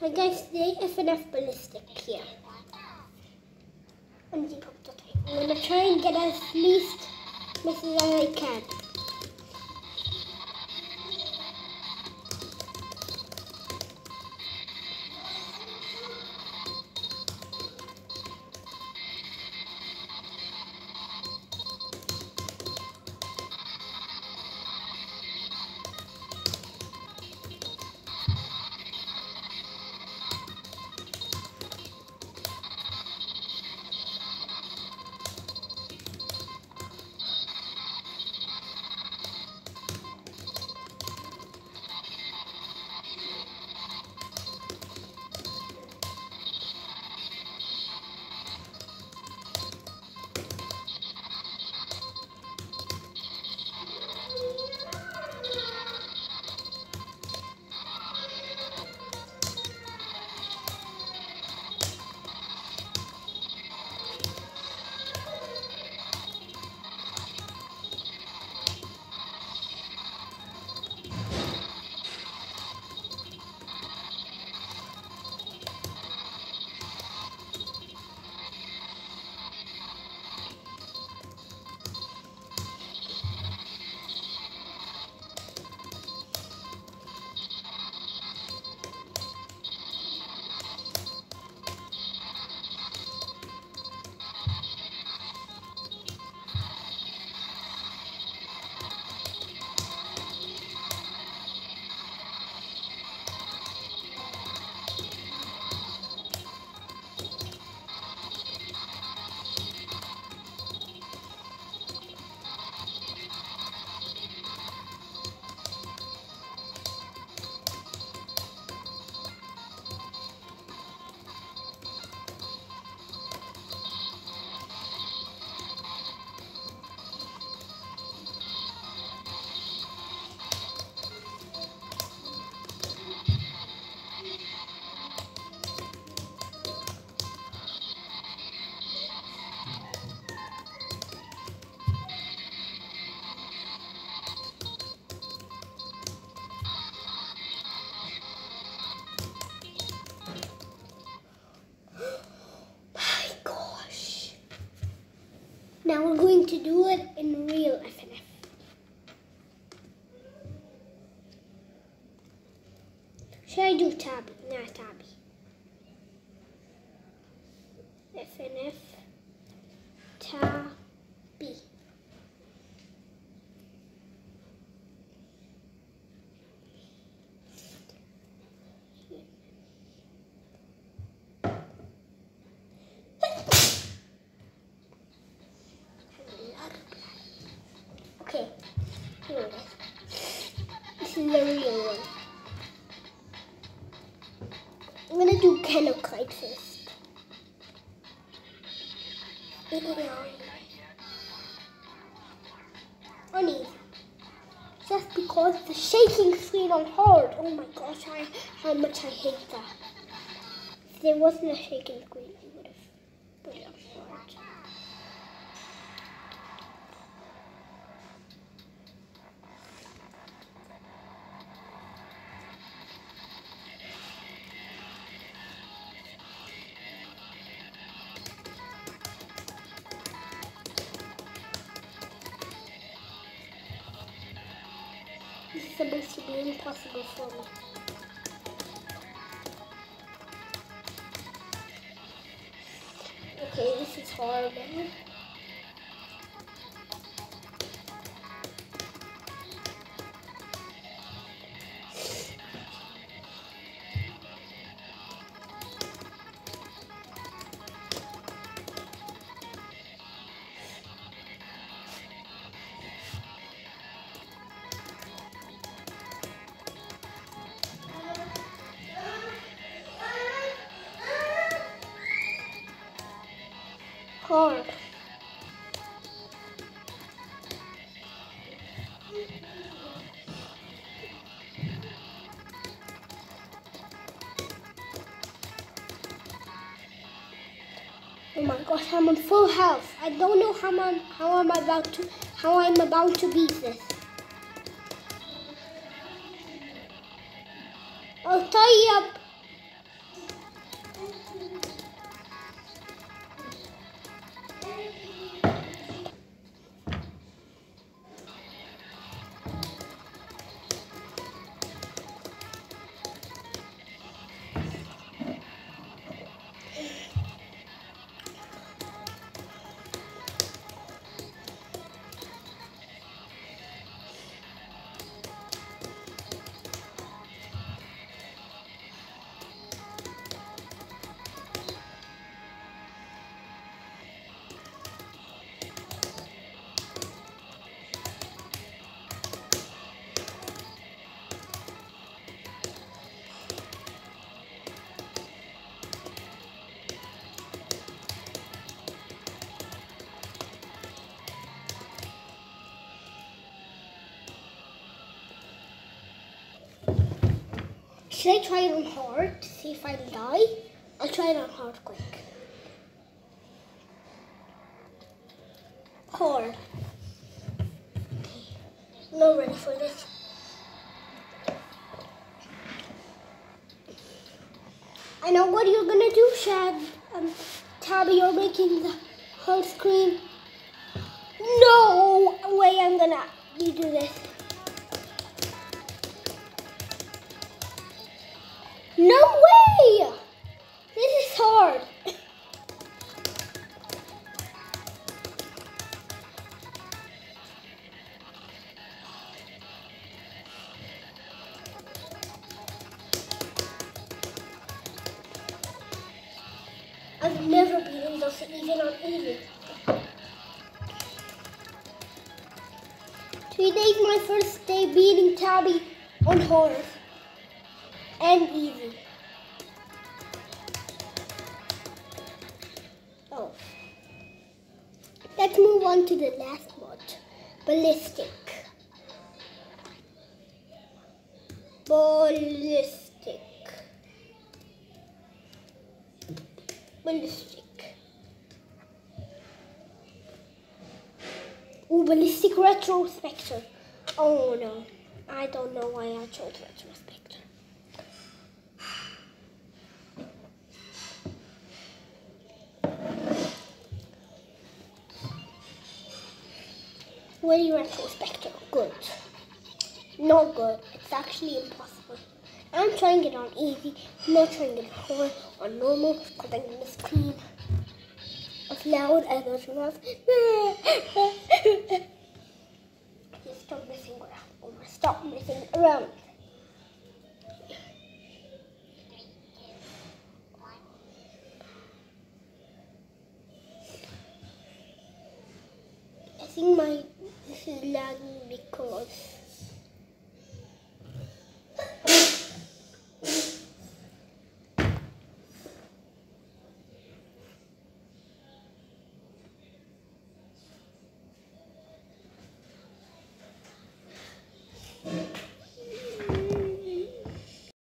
Hi guys, today FNF Ballistic here. Depop.ai. I'm gonna try and get as least misses as I can. Do it in real FNF. Should I do Tabi? Nah, Tabi. FNF Tabi. Okay, here it is. One. I'm gonna do Kennel Kite first. Funny. Just because the shaking screen on hard. Oh my gosh, I, how much I hate that. If there wasn't a shaking screen, I would have put it impossible for me. Okay, this is horrible. Hard. Oh my gosh, I'm on full health. I don't know how I'm how I'm about to how I'm about to beat this. I'll tie you up. Should I try it on hard to see if I die? I'll try it on hard quick. Hard. Not ready for this. I know what you're gonna do, Shad. Um, Tabi, you're making the whole screen. This even on. Today's my first day beating Tabi on hard and easy. Oh. Let's move on to the last mod. Ballistic. Ballistic. Ballistic. Ooh, ballistic retrospector. Oh no. I don't know why I chose retrospector. Very retrospective. Good. Not good. It's actually impossible. I'm trying it on easy. I'm not trying it hard or normal because I'm gonna scream as loud as I. Stop messing around. Oh, stop messing around. I think my this is lagging because